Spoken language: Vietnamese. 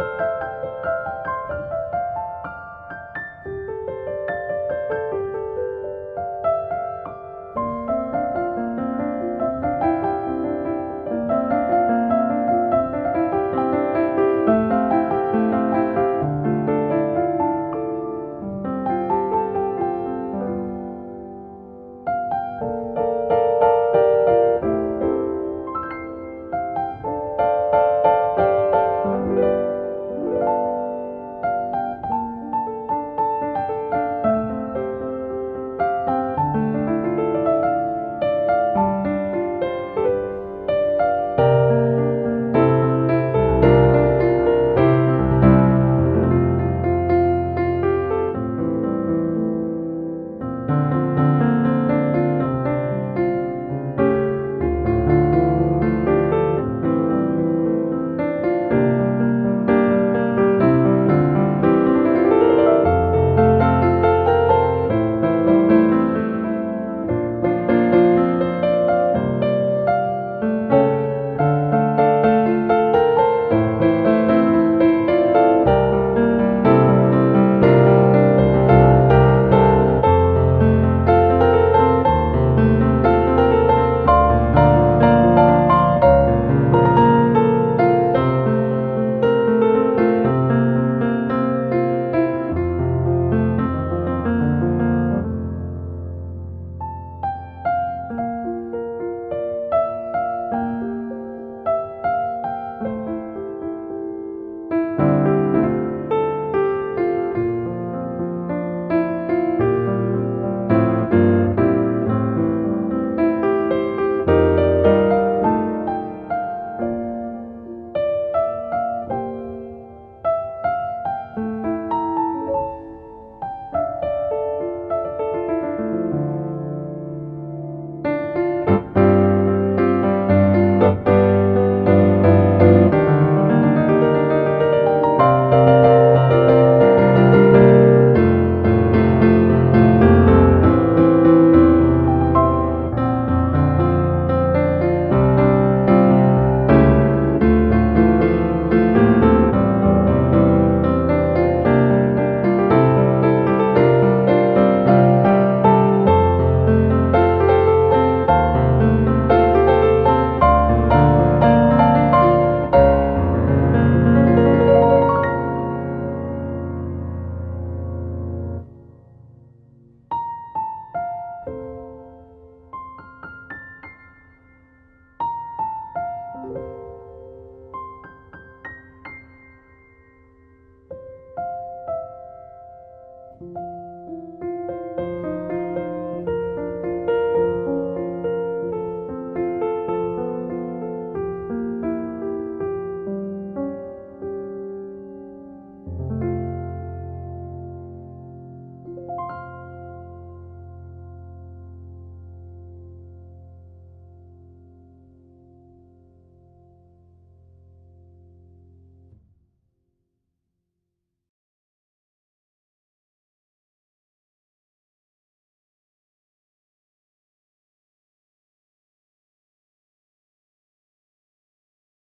you thank you